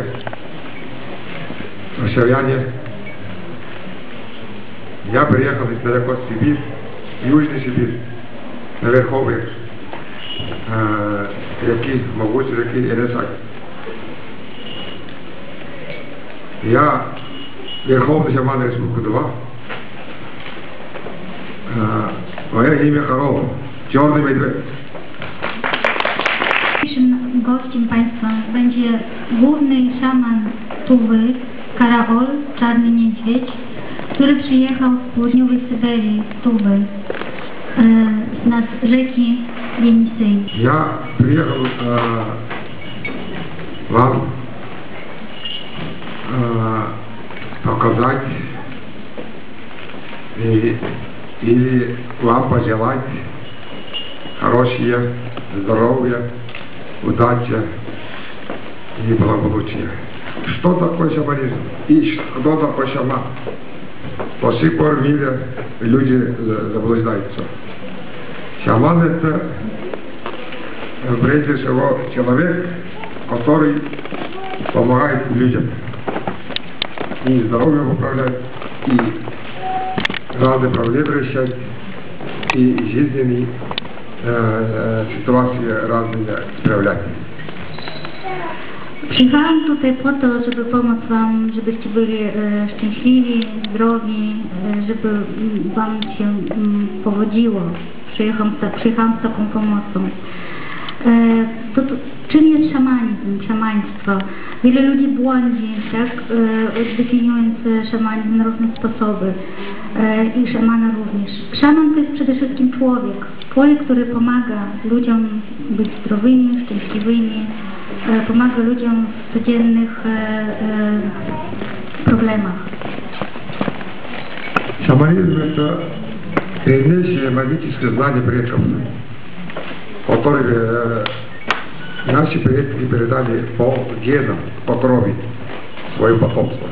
многие северяне. Я приехал из далеко Сибирь, Южный Сибирь, на верховье э, реки, могучей реки Елесай. Я Верховный Шаман Республики 2. Э, мое имя Корова, Черный Медведь. Dzisiejszym gościem Państwa będzie główny szaman Tuwy, Karol, Czarny Niedźwiedź, który przyjechał z południowej Syberii, z Tuwy, e, nad rzeki Jenisej. Я приехал э, вам э, показать и, или вам пожелать хорошее здоровья, Удачи и благополучия. Что такое шаманизм? И что такое шаман? До сих пор в мире люди за- заблуждаются. Шаман это э, прежде всего человек, который помогает людям. И здоровьем управлять, и разные проблемы решать, и жизненные E, e, sytuacje razem sprawiać. Przyjechałam tutaj po to, żeby pomóc Wam, żebyście byli e, szczęśliwi, zdrowi, e, żeby Wam się m, powodziło. Przyjechałam, przyjechałam z taką pomocą. E, to, to, czym jest szamanizm, szamaństwo? Wiele ludzi błądzi, tak, e, definiując e, szamanizm na różne sposoby e, i szamana również. Szaman to jest przede wszystkim człowiek. Człowiek, który pomaga ludziom być zdrowymi, szczęśliwymi, e, pomaga ludziom w codziennych e, e, problemach. Шаманизм это древнейшее магическое знание предков, которые э, наши предки передали по генам, по крови свое потомство.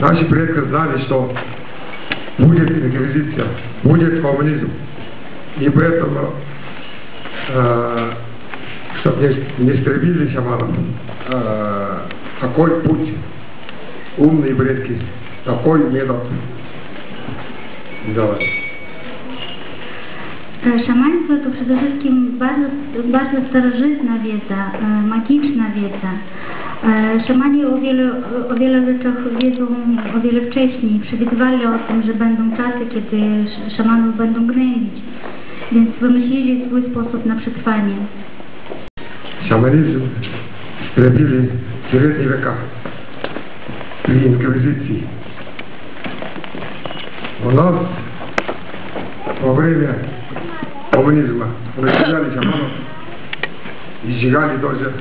Наши предки знали, что будет инквизиция, будет коммунизм. И поэтому, э, чтобы не, не истребили шаманов, э, такой путь, умные предки, такой метод делали. E, Szamaństwo to przede wszystkim bardzo, bardzo starożytna wiedza, e, magiczna wiedza. E, Szamani o wiele, o wiele rzeczach wiedzą o wiele wcześniej. Przewidywali o tym, że będą czasy, kiedy sz- szamanów będą gnębić. Więc wymyślili swój sposób na przetrwanie. Шаманизм истребили в средние века при инквизиции. У нас во время коммунизма расстреляли шаманов и сжигали тоже.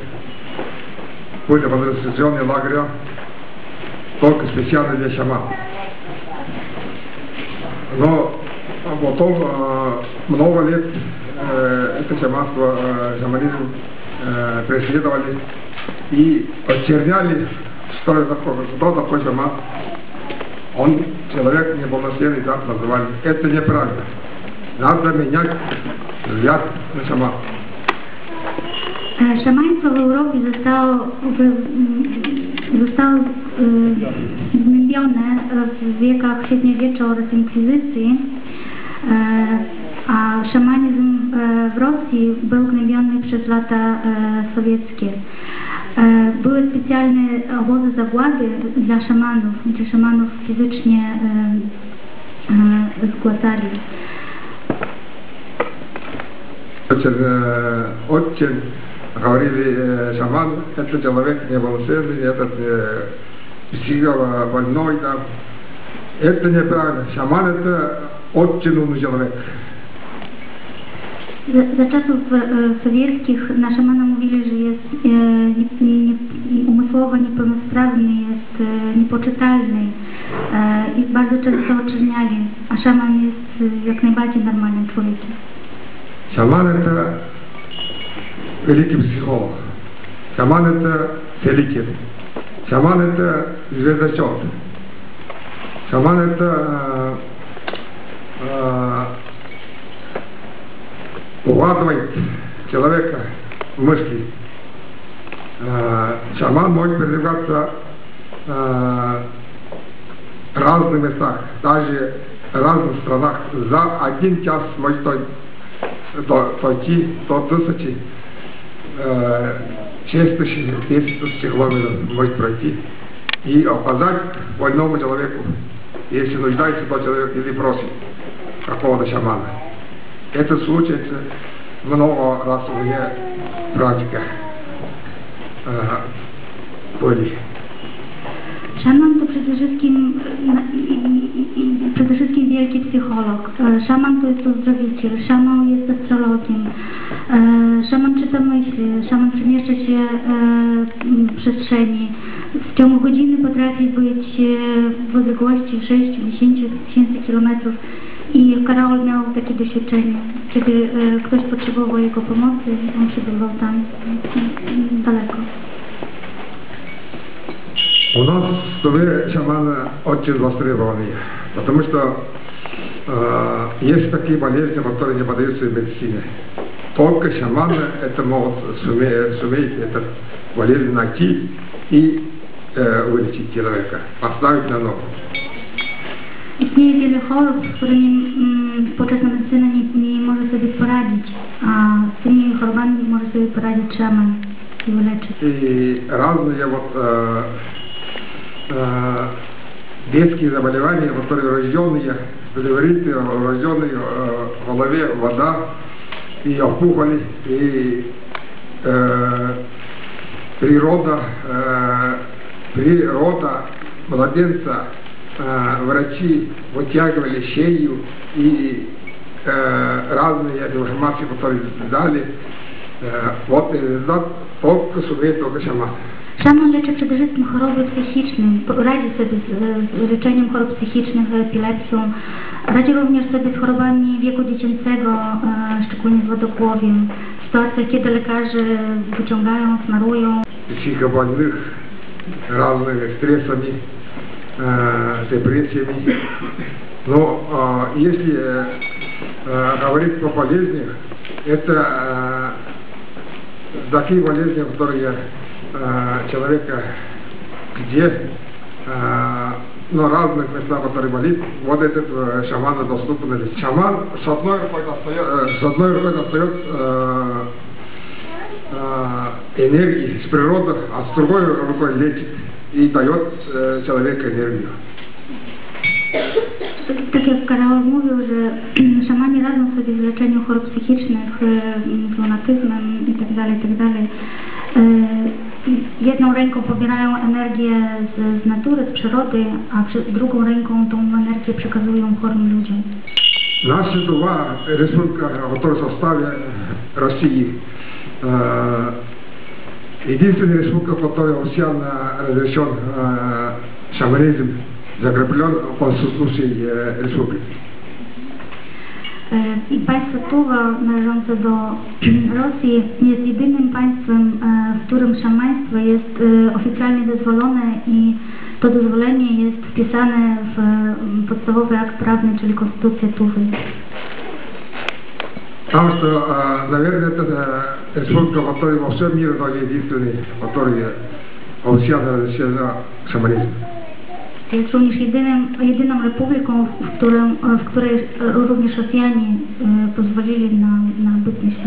Были концентрационные лагеря только специально для шаманов. Но потом э, много лет э, это шаманство, э, шаманизм э, преследовали и очерняли, что это такое, что такое шаман. Он человек неполноценный, так называли. Это неправильно. Надо менять взгляд на шаман. E, Szamaństwo w Europie zostało, wy, m, zostało y, gnębione w wiekach średniowiecza oraz inkwizycji, e, a szamanizm e, w Rosji był gnębiony przez lata e, sowieckie. E, Były specjalne obozy zagłady dla szamanów, gdzie szamanów fizycznie e, e, zgładzali. Очень, э, очень говорили, э, шаман, это человек неполноценный, этот э, психо больной, да. Это неправильно. Шаман это очень умный человек. Za, za czasów e, sowieckich na szamana mówili, że jest e, nie, nie, umysłowo niepełnosprawny, jest e, niepoczytalny e, i bardzo często oczerniali, a szaman jest e, jak najbardziej normalnym człowiekiem. Шаман это великий психолог. Шаман это целитель. Шаман это звездочет. Шаман это э, э, человека мысли. э, шаман может передвигаться э, в разных местах, даже в разных странах. За один час может той- до- дойти до тысячи, э, шесть тысяч, десять километров может пройти и оказать больному человеку, если нуждается тот человек или просит какого-то шамана. Это случается много раз у меня в практиках были. Szaman to przede wielki psycholog. E, Szaman to jest uzdrowiciel, szaman jest astrologiem, e, szaman czyta myśli, szaman przemieszcza się e, m, w przestrzeni. W ciągu godziny potrafi być e, w odległości 6-10 tysięcy kilometrów. I Karol miał takie doświadczenie, kiedy e, ktoś potrzebował jego pomocy, on przebywał tam m, daleko. У нас в Туве шаманы очень востребованы, потому что э, есть такие болезни, которые не поддаются медицине. Только шаманы это могут суметь, суметь эту болезнь найти и э, вылечить человека, поставить на ногу. Istnieje wiele chorób, z którymi mm, współczesna medycyna nie, nie może sobie poradzić, a z tymi chorobami może sobie poradzić szaman i wyleczyć. И разные вот э, э, детские заболевания, которые рожденные, рожденные э, в голове вода и опухоли, и э, природа, э, природа младенца, э, врачи вытягивали шею и э, разные информации, которые дали, э, вот результат только сумеет только шаман. Szaman leczy przede wszystkim choroby psychiczne, po- radzi sobie z, z leczeniem chorób psychicznych, epilepsją, radzi również sobie z chorobami wieku dziecięcego, e, szczególnie z wodogłowiem. W sytuacjach, kiedy lekarze wyciągają, smarują, психобольных разными стрессами, э, депрессиями. Но э, если э, э, говорить по болезнях, это э, такие болезни, которые э, человека где э, на разных местах, который болит, вот этот э, шамана доступен. Шаман с одной рукой достает, э, с одной рукой достает э, э, энергии с природы, а с другой рукой лечит и дает э, человеку энергию. Karol mówił, że szamani radzą sobie w leczeniu chorób psychicznych, e, z lunatyzmem itd., itd. E, Jedną ręką pobierają energię z, z natury, z przyrody, a przy, drugą ręką tą energię przekazują chorym ludziom. Наши два республика, которые в составе России, э, единственная республика, в которой официально разрешен э, шаманизм, закреплен в Конституции э, республики. E, I państwo Tuwa należące do Rosji jest jedynym państwem, e, w którym szamaństwo jest e, oficjalnie dozwolone i to dozwolenie jest wpisane w e, podstawowy akt prawny, czyli Konstytucję Tuwy. Потому что, э, наверное, это э, республика, в которой во всем мире только единственный, который официально разрешен шаманизм. Jest również jedynym, jedyną republiką, w, w której również Rosjanie e, pozwolili na, na bytność